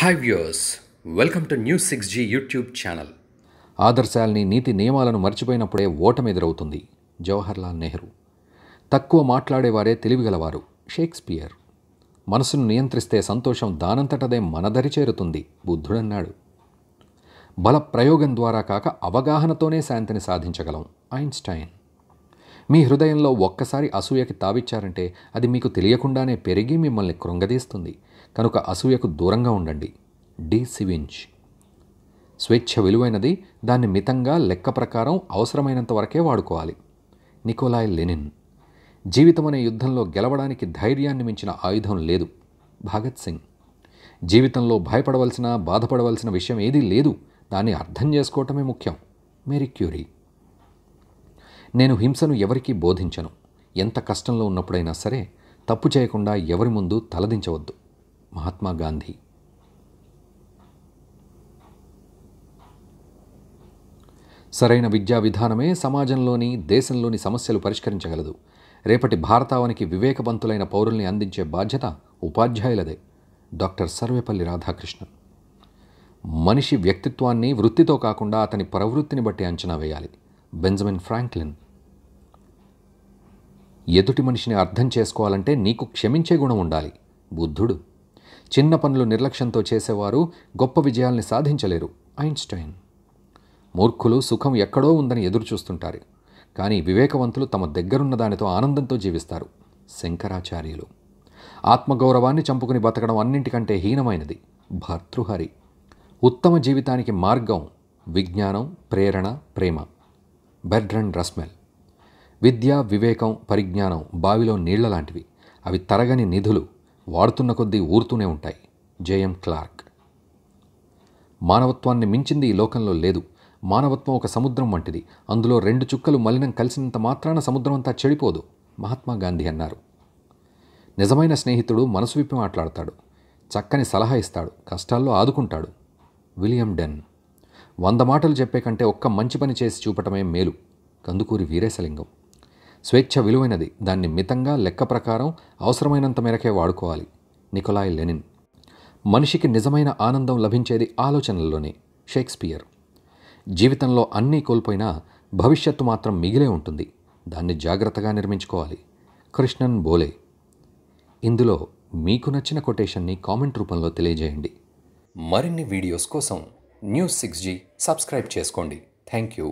Hi viewers welcome to News Six G YouTube channel ఆదర్శాల్ని నీతి నియమాలను మర్చిపోయినప్పుడే ఓటమి ఎదురవుతుంది జవహర్లాల్ నెహ్రూ. తక్కువ మాట్లాడేవారే తెలివిగలవారు షేక్స్పియర్. మనసును నియంత్రిస్తే సంతోషం దానంతటదే మనదరి చేరుతుంది బుద్ధుడన్నాడు. బల ప్రయోగం ద్వారా కాక అవగాహనతోనే శాంతిని సాధించగలం ఐన్స్టైన్. మీ హృదయంలో ఒక్కసారి అసూయకి తావిచ్చారంటే అది మీకు తెలియకుండానే పెరిగి మిమ్మల్ని కృంగదీస్తుంది. కనుక అసూయకు దూరంగా ఉండండి. డి. సివించ్. స్వేచ్ఛ విలువైనది దాన్ని మితంగా లెక్క ప్రకారం అవసరమైనంత వరకే వాడుకోవాలి. Nikolai Lenin. జీవితం అనే యుద్ధంలో గెలవడానికి ధైర్యాన్ని మించిన ఆయుధం లేదు. భగత్ సింగ్. జీవితంలో భయపడవలసిన బాధపడవలసిన విషయం ఏదీ లేదు. దాన్ని అర్థం చేసుకోవటమే ముఖ్యం. Marie Curie. నేను హింసను ఎవరికీ బోధించను. ఎంత కష్టంలో ఉన్నప్పుడైనా సరే తప్పు చేయకుండా ఎవరి ముందు తలదించవద్దు. మహాత్మా గాంధీ. సరైన విద్యా విధానమే సమాజంలోని దేశంలోని సమస్యలు పరిష్కరించగలదు. రేపటి భారతావనికి వివేకవంతులైన పౌరుల్ని అందించే బాధ్యత ఉపాధ్యాయులదే. డాక్టర్ సర్వేపల్లి రాధాకృష్ణన్. మనిషి వ్యక్తిత్వాన్ని వృత్తితో కాకుండా అతని ప్రవృత్తిని బట్టి అంచనా వేయాలి. Benjamin Franklin. ఎదుటి మనిషిని అర్థం చేసుకోవాలంటే నీకు క్షమించే గుణం ఉండాలి బుద్ధుడు. చిన్న పనులు నిర్లక్ష్యంతో చేసేవారు గొప్ప విజయాల్ని సాధించలేరు ఐన్స్టైన్. మూర్ఖులు సుఖం ఎక్కడో ఉందని ఎదురుచూస్తుంటారు కానీ వివేకవంతులు తమ దగ్గరున్న దానితో ఆనందంతో జీవిస్తారు శంకరాచార్యులు. ఆత్మగౌరవాన్ని చంపుకుని బతకడం అన్నింటికంటే హీనమైనది భర్తృహరి. ఉత్తమ జీవితానికి మార్గం విజ్ఞానం ప్రేరణ ప్రేమ. బెర్డ్రన్ రస్మెల్. విద్య వివేకం పరిజ్ఞానం బావిలో నీళ్ళ లాంటివి. అవి తరగని నిధులు వాడుతున్న కొద్దీ ఊరుతూనే ఉంటాయి. J M Clark. మానవత్వాన్ని మించింది ఈ లోకంలో లేదు. మానవత్వం ఒక సముద్రం వంటిది. అందులో రెండు చుక్కలు మలినం కలిసినంత మాత్రాన సముద్రం అంతా చెడిపోదు. మహాత్మా గాంధీ అన్నారు. నిజమైన స్నేహితుడు మనసు విప్పి మాట్లాడతాడు. చక్కని సలహా ఇస్తాడు. కష్టాల్లో ఆదుకుంటాడు. William Den. వంద మాటలు చెప్పే కంటే ఒక్క మంచి పని చేసి చూపటమే మేలు. కందుకూరి వీరేశలింగం. స్వేచ్ఛ విలువైనది. దాన్ని మితంగా లెక్క ప్రకారం అవసరమైనంత మేరకే వాడుకోవాలి. Nikolai Lenin. మనిషికి నిజమైన ఆనందం లభించేది ఆలోచనల్లోనే. షేక్స్పియర్. జీవితంలో అన్నీ కోల్పోయినా భవిష్యత్తు మాత్రం మిగిలే ఉంటుంది. దాన్ని జాగ్రత్తగా నిర్మించుకోవాలి. కృష్ణన్ బోలే. ఇందులో మీకు నచ్చిన కొటేషన్ని కామెంట్ రూపంలో తెలియజేయండి. మరిన్ని వీడియోస్ కోసం న్యూస్ సిక్స్ జీ. సబ్స్క్రైబ్ చేసుకోండి. Thank you